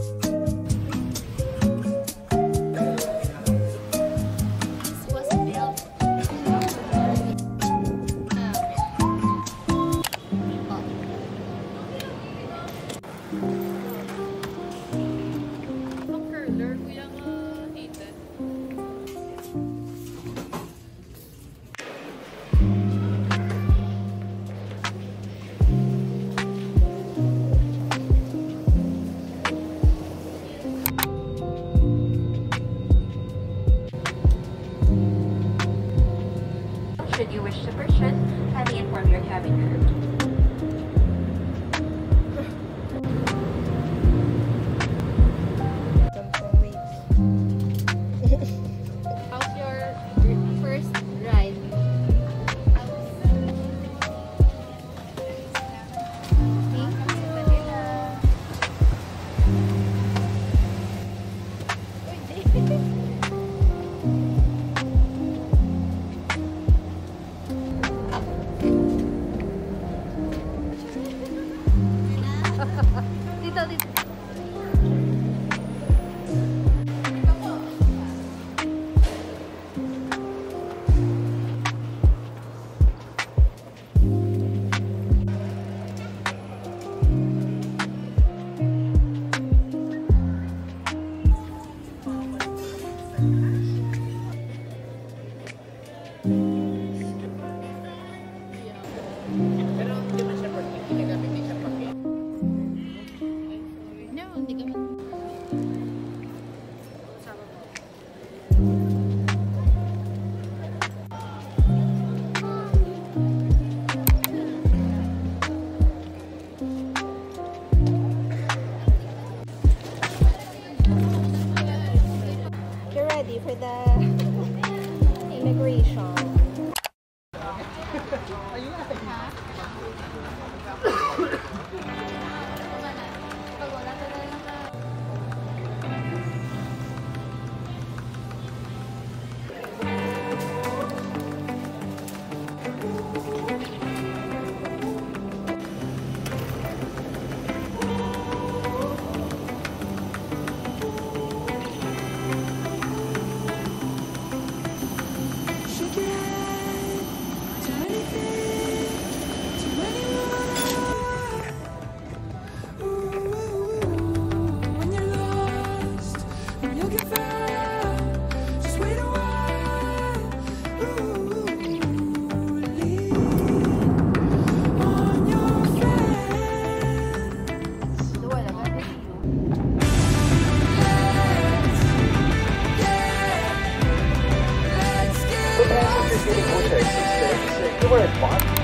oh Are you laughing? where it's fun?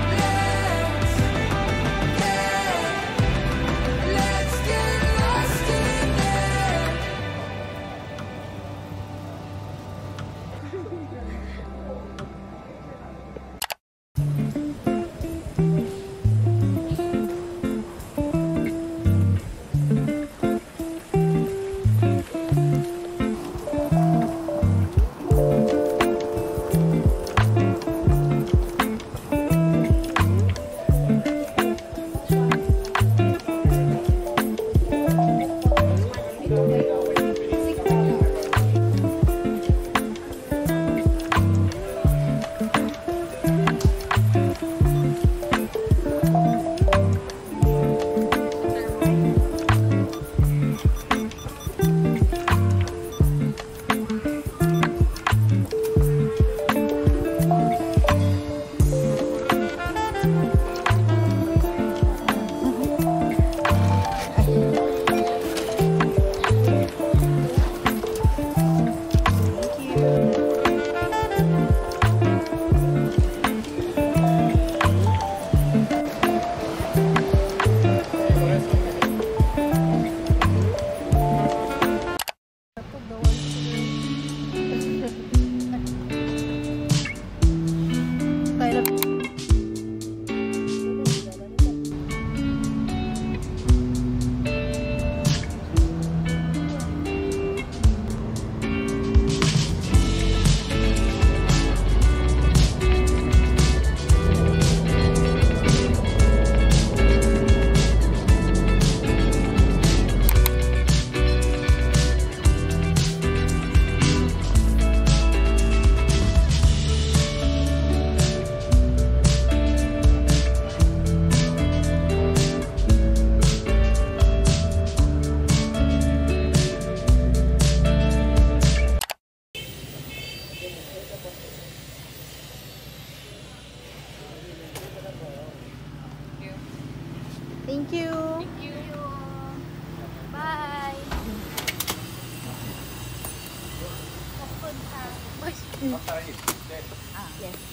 Ah,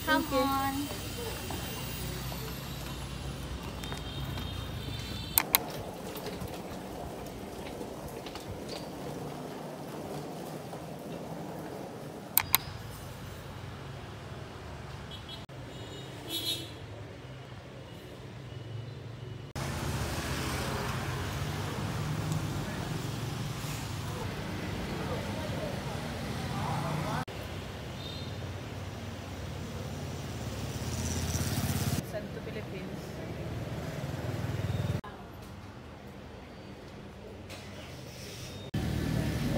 come on.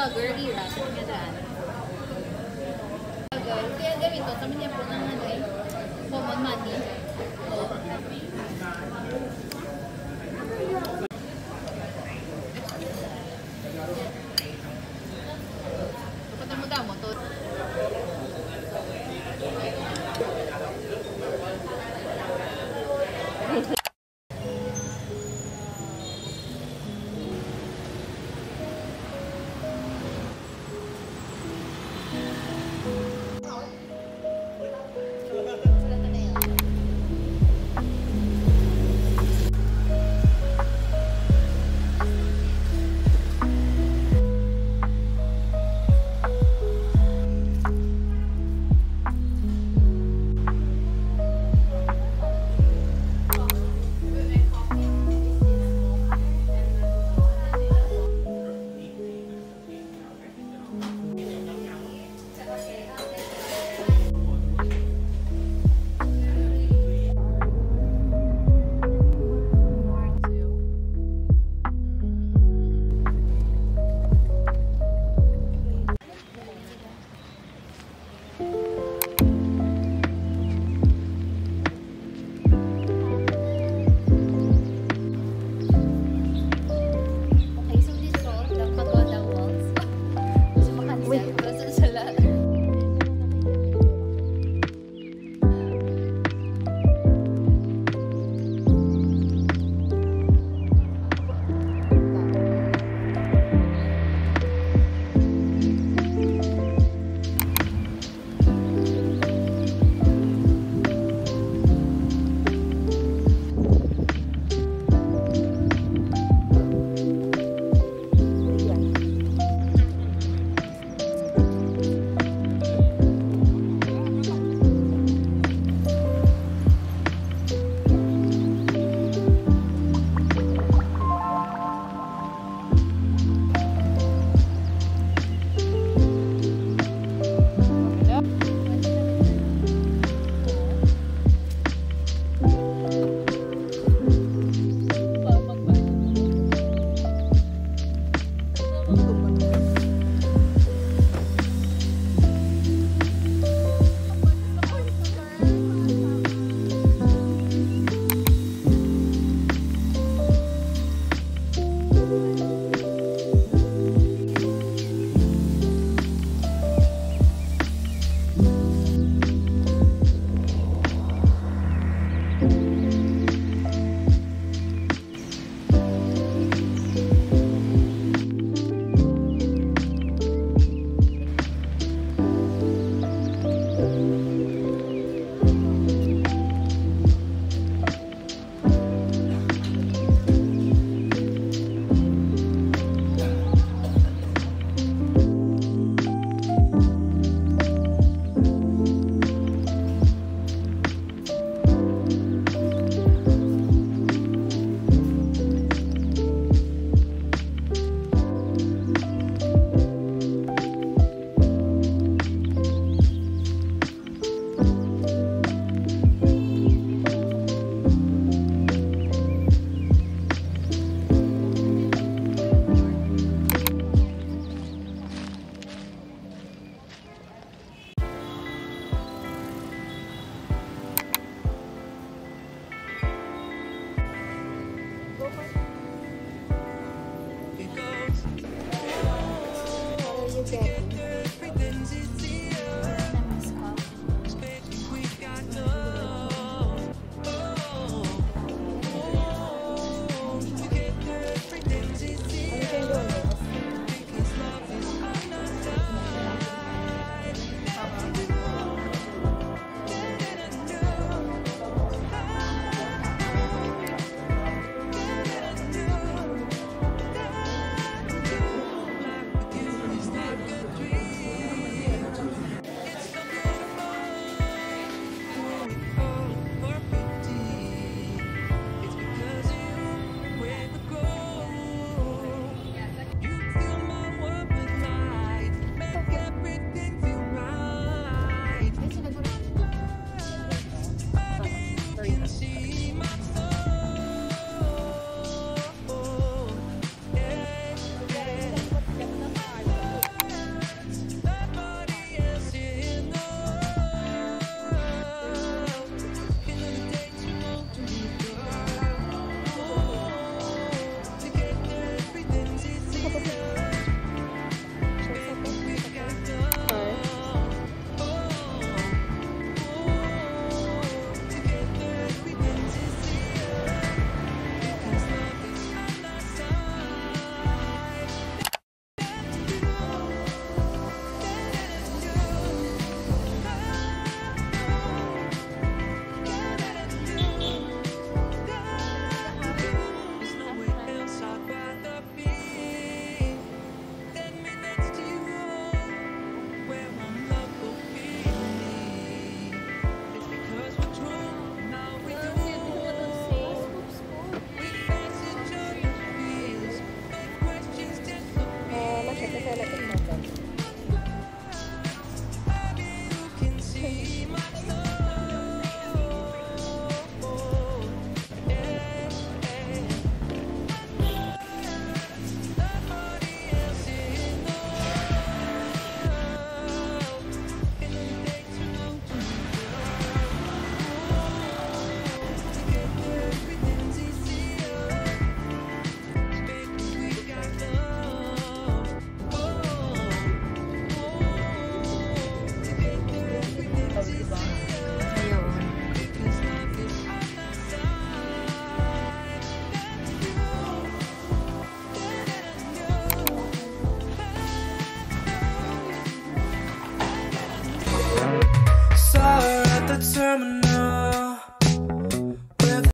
Vlogger, Ira. Nga daan. Vlogger. Kaya ganito, kami niya po ng ano eh. Common money. check.